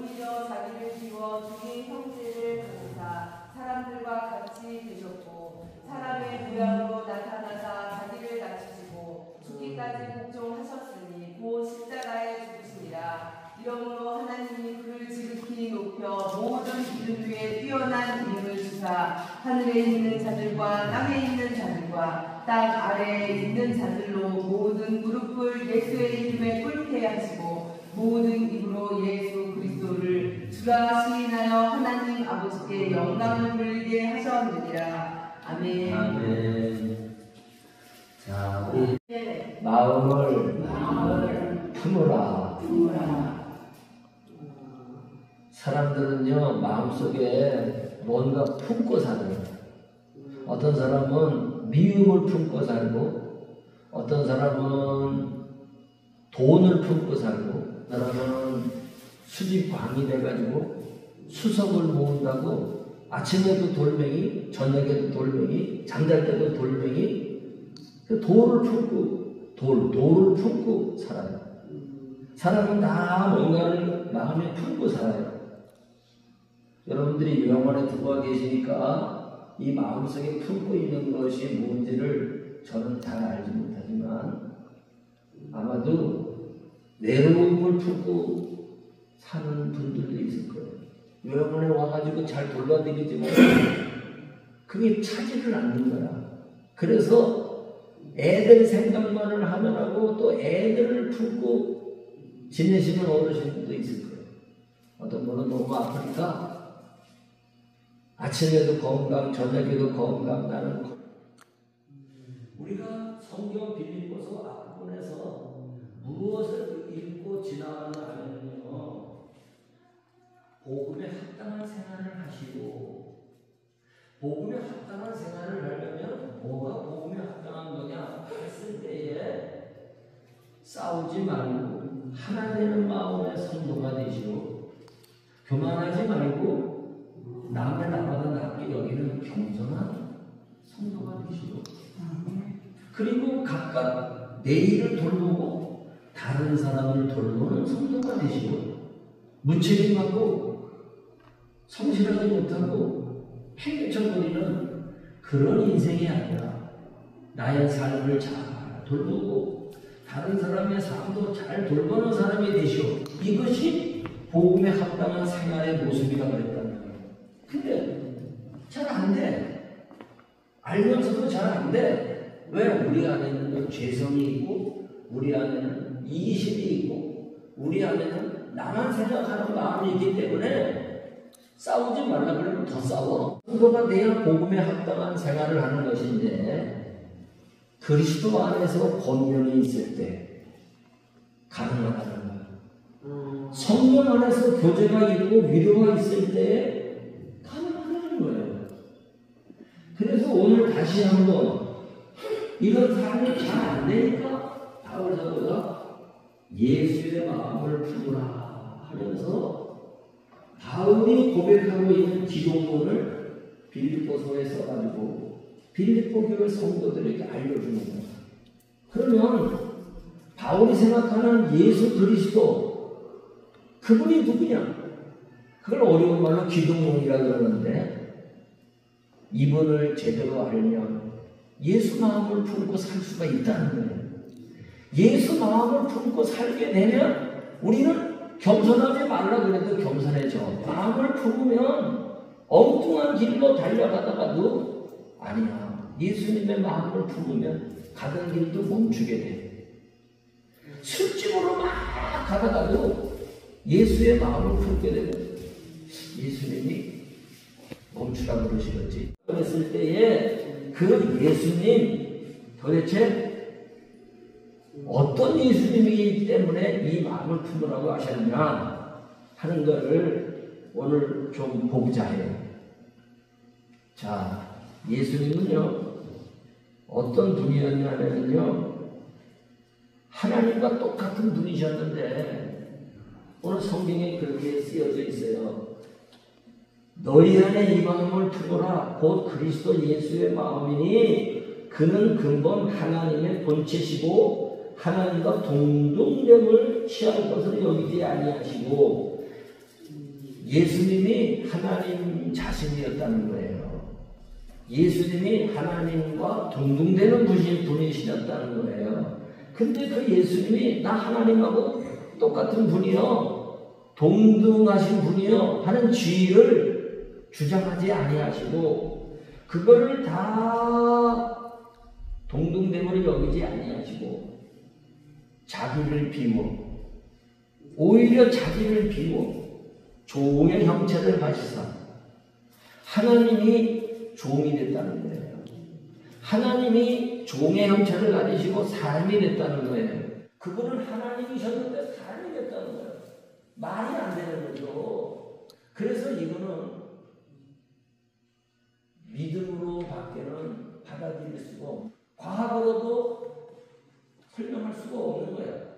오히려 자기를 비워 죽인 형제를 부르사 사람들과 같이 되셨고 사람의 모양으로 나타나사 자기를 낮추시고 죽기까지 복종하셨으니 곧 십자가에 죽으시니라. 이러므로 하나님이 그를 지극히 높여 모든 이름 위에 뛰어난 이름을 주사 하늘에 있는 자들과 땅에 있는 자들과 땅 아래에 있는 자들로 모든 무릎을 예수의 이름에 꿇게 하시고 모든 입으로 예수 그리스도를 주라 시인하여 하나님 아버지께 영광을 돌리게 하셨느니라 아멘. 아멘. 자, 우리 네. 마음을 마음을 품으라. 품으라. 사람들은요, 마음속에 뭔가 품고 살아요. 어떤 사람은 미움을 품고 살고, 어떤 사람은 돈을 품고 살고, 사람은 수집광이 돼가지고 수석을 모은다고 아침에도 돌멩이, 저녁에도 돌멩이, 잠잘 때도 돌멩이, 그 돌을 품고, 돌, 돌을 품고 살아요. 사람은 다 뭔가를 마음에 품고 살아요. 여러분들이 영원에 들어와 계시니까 이 마음속에 품고 있는 것이 뭔지를 저는 잘 알지 못하지만 아마도 외로움을 품고 사는 분들도 있을 거예요. 영원에 와가지고 잘 돌봐드리지만 그게 차지를 않는 거야. 그래서 애들 생각만을 하느라고 또 애들을 품고 지내시는 어르신들도 있을 거예요. 어떤 분은 너무 아프니까 아침에도 건강, 저녁에도 건강, 나는 건- 우리가 성경 빌리고서 앞부분에서 무엇을 읽고 지나가는가 하면요 복음에 합당한 생활을 하시고 복음에 합당한 생활을 하려면 뭐가 복음에 합당한 거냐 했을 때에 싸우지 말고 하나 되는 마음의 성도가 되시고 교만하지 말고 남의 나보다 낫게 여기는 겸손한 성도가 되시고 그리고 각각 내 일을 돌보고 다른 사람을 돌보는 성도가 되시고 무책임하고 성실하지 못하고 팽개쳐버리는 그런 인생이 아니라 나의 삶을 잘 돌보고 다른 사람의 삶도 잘 돌보는 사람이 되시오. 이것이 복음에 합당한 생활의 모습이라 그랬다는 거예요. 근데 잘 안 돼. 알면서도 잘 안 돼. 왜? 우리 안에는 죄성이 있고, 우리 안에는 이기심이 있고, 우리 안에는 나만 생각하는 마음이 있기 때문에 싸우지 말라 그러면 더 싸워. 그거가 내가 복음에 합당한 생활을 하는 것인데, 그리스도 안에서 권면이 있을 때 가능하다는 거예요. 성령 안에서 교제가 있고 위로가 있을 때 가능하다는 거예요. 그래서 오늘 다시 한번 이런 삶이 잘 안 되니까 바울 사도가 예수의 마음을 품으라 하면서 바울이 고백하고 있는 기독론을 빌립보서에 써가지고 빌립보 교회 성도들에게 알려주는 거야. 그러면 바울이 생각하는 예수 그리스도 그분이 누구냐? 그걸 어려운 말로 기독론이라 그러는데 이분을 제대로 알면 예수 마음을 품고 살 수가 있다는 거예요. 예수 마음을 품고 살게 되면 우리는 겸손하지 말라 그래도 겸손해져. 마음을 품으면 엉뚱한 길로 달려가다가도 아니야. 예수님의 마음을 품으면 가던 길도 멈추게 돼. 술집으로 막 가다가도 예수의 마음을 품게 되고 예수님이 멈추라 그러시겠지. 그랬을 때에 그 예수님 도대체 어떤 예수님이기 때문에 이 마음을 품으라고 하셨냐 하는 것을 오늘 좀 보고자 해요. 자, 예수님은요, 어떤 분이었냐면요, 하나님과 똑같은 분이셨는데, 오늘 성경에 그렇게 쓰여져 있어요. 너희 안에 이 마음을 품어라. 곧 그리스도 예수의 마음이니 그는 근본 하나님의 본체시고 하나님과 동등됨을 취할 것을 여기지 아니하시고 예수님이 하나님 자신이었다는 거예요. 예수님이 하나님과 동등되는 분이, 분이시였다는 거예요. 근데 그 예수님이 나 하나님하고 똑같은 분이요. 동등하신 분이요. 하는 지위를 주장하지 아니하시고 그거를 다 동등됨으로 여기지 아니하시고 자기를 비워 오히려 자기를 비워 종의 형체를 가지사 하나님이 종이 됐다는 거예요. 하나님이 종의 형체를 가지시고 사람이 됐다는 거예요. 그분은 하나님이셨는데 사람이 됐다는 거예요. 말이 안 되는 거죠. 그래서 이거는 믿음으로 밖에는 받아들일 수가 과학으로도 설명할 수가 없는 거예요.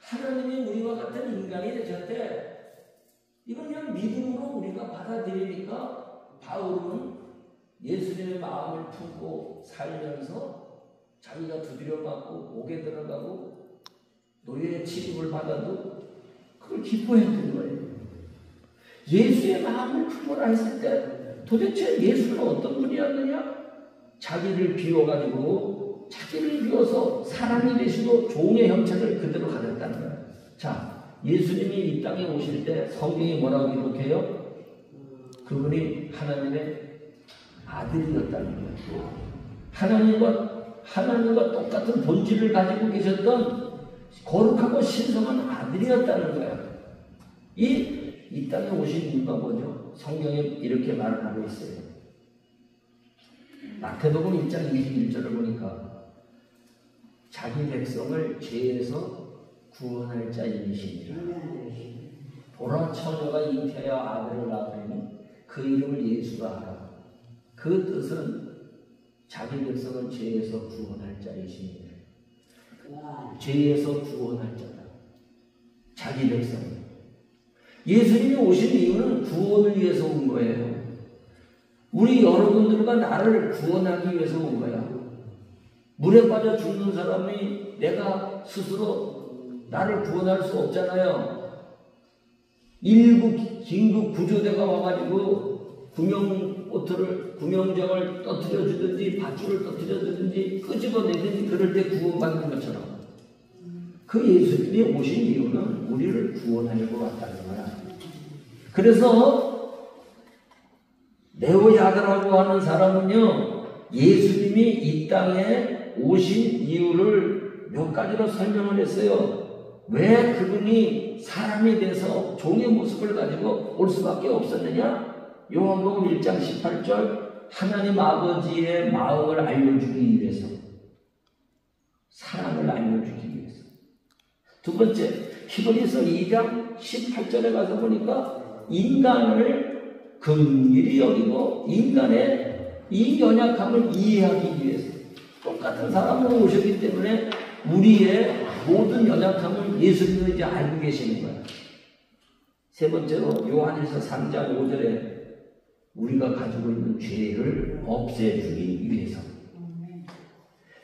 하나님이 우리와 같은 인간이 되셨대. 이건 그냥 믿음으로 우리가 받아들이니까 바울은 예수님의 마음을 품고 살면서 자기가 두드려 맞고 옥에 들어가고 노예 취급을 받아도 그걸 기뻐했던 거예요. 예수의 마음을 품으라 했을 때 도대체 예수는 어떤 분이었느냐? 자기를 비워가지고 자기를 비워서 사람이 되시고 종의 형체를 그대로 가졌다는 거예요. 자, 예수님이 이 땅에 오실 때 성경이 뭐라고 기록해요? 그분이 하나님의 아들이었다는 거예요. 하나님과 하나님과 똑같은 본질을 가지고 계셨던 거룩하고 신성한 아들이었다는 거예요. 이, 이 땅에 오신 이유가 뭐죠? 성경에 이렇게 말을 하고 있어요. 마태복음 1장 21절을 보니까 자기 백성을 죄에서 구원할 자이시니라. 보라 처녀가 잉태하여 아들을 낳으니 그 이름을 예수라 하라. 그 뜻은 자기 백성을 죄에서 구원할 자이시니라. 죄에서 구원할 자다. 자기 백성. 예수님이 오신 이유는 구원을 위해서 온 거예요. 우리 여러분들과 나를 구원하기 위해서 온 거야. 물에 빠져 죽는 사람이 내가 스스로 나를 구원할 수 없잖아요. 일부 긴급 구조대가 와가지고 구명보트를 구명정을 떠뜨려 주든지 밧줄을 떠뜨려 주든지 끄집어내든지 그럴 때 구원받는 것처럼 그 예수님이 오신 이유는 우리를 구원하려고 왔다는 거야. 그래서 네오야다라고 하는 사람은요, 예수님이 이 땅에 오신 이유를 몇 가지로 설명을 했어요. 왜 그분이 사람이 돼서 종의 모습을 가지고 올 수밖에 없었느냐? 요한복음 1장 18절 하나님 아버지의 마음을 알려주기 위해서 사랑을 알려주기 위해서 두 번째 히브리서 2장 18절에 가서 보니까 인간을 긍휼히 여기고 인간의 이 연약함을 이해하기 위해서 똑같은 사람으로 오셨기 때문에 우리의 모든 연약함을 예수님은 이제 알고 계시는 거야. 세 번째로 요한일서 3장 5절에 우리가 가지고 있는 죄를 없애주기 위해서.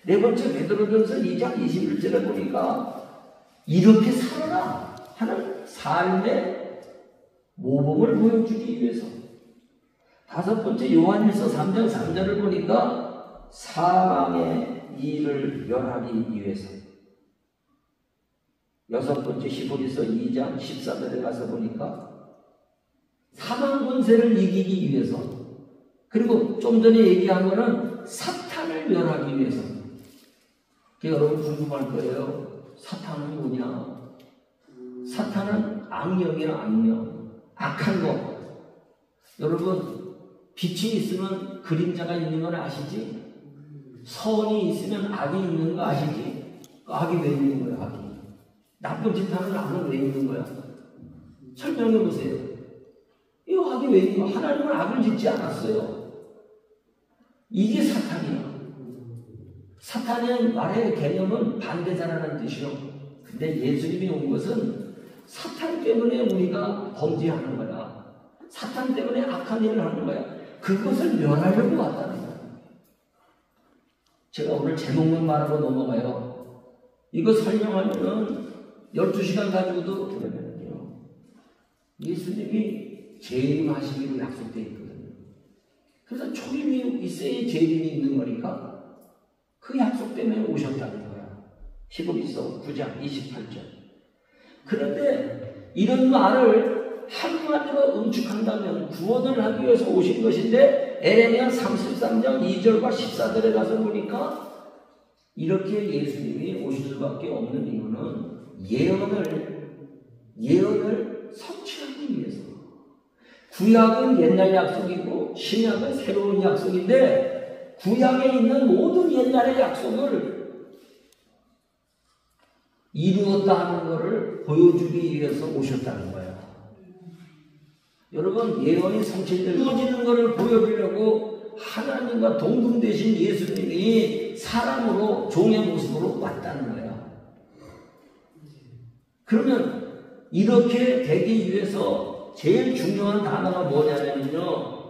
네 번째 베드로전서 2장 21절에 보니까 이렇게 살아라 하는 삶의 모범을 보여주기 위해서. 다섯 번째 요한일서 3장 3절을 보니까 사망의 일을 멸하기 위해서. 여섯 번째 히브리서 2장 14절에 가서 보니까 사망 권세를 이기기 위해서 그리고 좀 전에 얘기한 거는 사탄을 멸하기 위해서 여러분 궁금할 거예요. 사탄은 뭐냐? 사탄은 악령이라 악령, 악한 거. 여러분 빛이 있으면 그림자가 있는 건 아시지? 선이 있으면 악이 있는 거 아시지? 악이 왜 있는 거야, 악이? 나쁜 짓 하는 악은 왜 있는 거야? 설명해 보세요. 이 악이 왜 있는 거야? 하나님은 악을 짓지 않았어요. 이게 사탄이야. 사탄의 말의 개념은 반대자라는 뜻이요. 근데 예수님이 온 것은 사탄 때문에 우리가 범죄하는 거야. 사탄 때문에 악한 일을 하는 거야. 그것을 멸하려고 왔다는 거야. 제가 오늘 제목만 말하고 넘어가요. 이거 설명하면은 12시간 가지고도 되거든요. 예수님이 재림하시기로 약속되어 있거든요. 그래서 초림이 있어야 재림이 있는 거니까 그 약속 때문에 오셨다는 거야. 히브리서 9장 28절. 그런데 이런 말을 한마디로 응축한다면 구원을 하기 위해서 오신 것인데 에레미야 33장 2절과 14절에 가서 보니까 이렇게 예수님이 오실 수밖에 없는 이유는 예언을 예언을 성취하기 위해서 구약은 옛날 약속이고 신약은 새로운 약속인데 구약에 있는 모든 옛날의 약속을 이루었다 하는 것을 보여주기 위해서 오셨다는 거예요. 여러분 예언이 성취되어지는 것을 보여주려고 하나님과 동등 되신 예수님이 사람으로 종의 모습으로 왔다는 거야. 그러면 이렇게 되기 위해서 제일 중요한 단어가 뭐냐면요.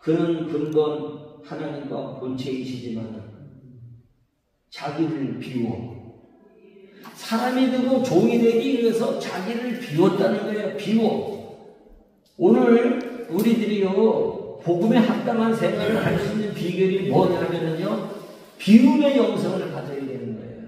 그는 근본 하나님과 본체이시지만 자기를 비워 사람이 되고 종이 되기 위해서 자기를 비웠다는 거예요. 비워. 오늘 우리들이요 복음에 합당한 생활을 할 수 있는 비결이 뭐냐면요 비움의 영성을 가져야 되는 거예요.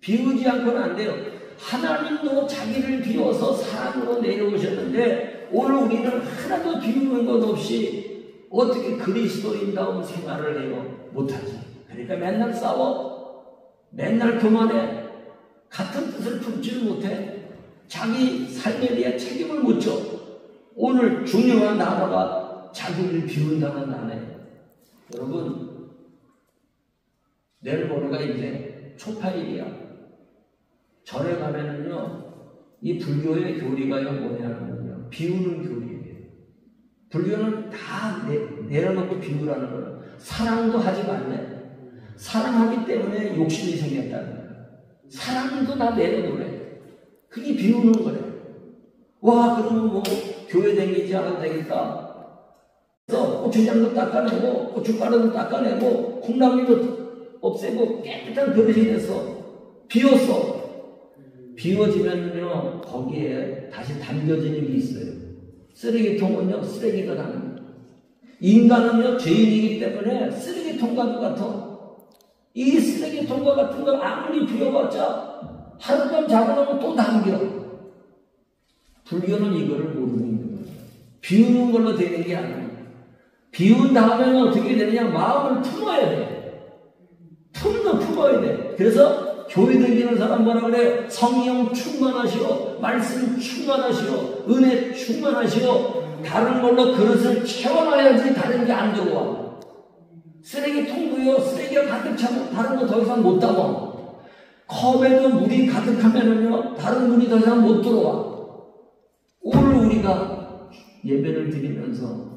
비우지 않고는 안 돼요. 하나님도 자기를 비워서 사람으로 내려오셨는데 오늘 우리는 하나도 비우는 것 없이 어떻게 그리스도인다운 생활을 해요? 못하지. 그러니까 맨날 싸워. 맨날 교만해. 같은 뜻을 품지를 못해. 자기 삶에 대해 책임을 못 져. 오늘 중요한 단어가 자기를 비운다는 단어예요. 여러분, 내일 모레가 이제 초파일이야. 절에 가면은요, 이 불교의 교리가요, 뭐냐면요, 비우는 교리예요. 불교는 다 내, 내려놓고 비우라는 거예요. 사랑도 하지 말래. 사랑하기 때문에 욕심이 생겼다는 거예요. 사랑도 다 내려놓으래. 그게 비우는 거래. 와, 그러면 뭐, 교회 다니지 않아도 되겠다. 그래서 고추장도 닦아내고, 고춧가루도 닦아내고, 콩나물도 없애고, 깨끗한 그릇이 돼서, 비웠어. 비워지면요, 거기에 다시 담겨지는 게 있어요. 쓰레기통은요, 쓰레기가 담깁니다. 인간은요, 죄인이기 때문에 쓰레기통과 같아. 이 쓰레기통과 같은 걸 아무리 비워봤자 하룻밤 자고 나면 또 담겨. 불교는 이거를 모르고 있는 거예요. 비우는 걸로 되는 게 아니에요. 비운 다음에는 어떻게 되느냐? 마음을 품어야 돼. 품도 품어야 돼. 그래서 교회 다니는 사람 뭐라 그래? 성령 충만하시오. 말씀 충만하시오. 은혜 충만하시오. 다른 걸로 그릇을 채워놔야지 다른 게 안 들어와. 쓰레기통도요, 쓰레기가 가득 차면 다른 거 더 이상 못 담아. 컵에도 물이 가득하면은요, 다른 물이 더 이상 못 들어와. 오늘 우리가 예배를 드리면서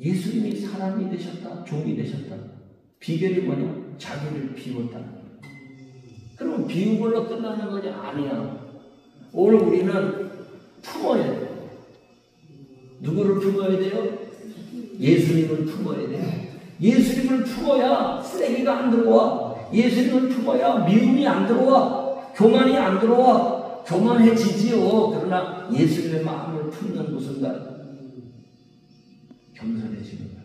예수님이 사람이 되셨다, 종이 되셨다. 비결이 뭐냐? 자기를 비웠다. 그럼 비운 걸로 끝나는 거냐? 아니야. 오늘 우리는 품어야 돼. 누구를 품어야 돼요? 예수님을 품어야 돼. 예수님을 품어야 쓰레기가 안 들어와. 예수님을 품어야 미움이 안 들어와. 교만이 안 들어와. 교만해지지요. 그러나 예수님의 마음을 품는 그 순간 겸손해지는 거야.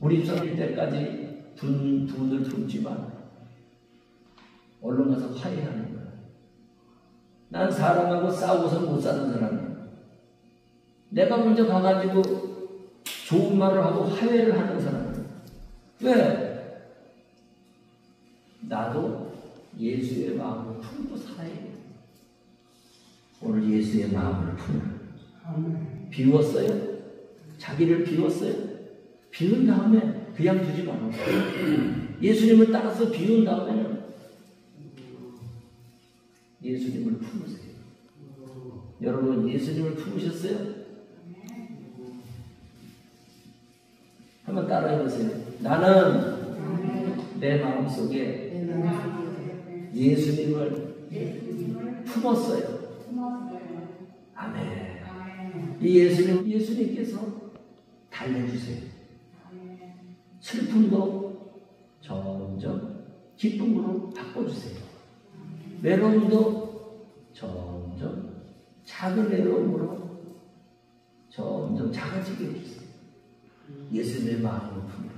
우리 입성일 때까지 분, 분을 품지만 얼른 가서 화해하는 거야. 난 사람하고 싸우고서 못 사는 사람이야. 내가 먼저 가가지고 좋은 말을 하고 화해를 하는 사람이야. 왜? 나도 예수의 마음을 품고 살아야 돼. 오늘 예수의 마음을 품어. 비웠어요? 자기를 비웠어요? 비운 다음에 그냥 두지 말아. 예수님을 따라서 비운 다음에는 예수님을 품으세요. 여러분, 예수님을 품으셨어요? 한번 따라해보세요. 나는 내 마음속에 예수님을 품었어요. 아멘. 이 예수님, 예수님께서 달래주세요. 슬픔도 점점 기쁨으로 바꿔주세요. 외로움도 점점 작은 외로움으로 점점 작아지게 해주세요. 예수님의 마음을 품어.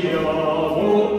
구원하시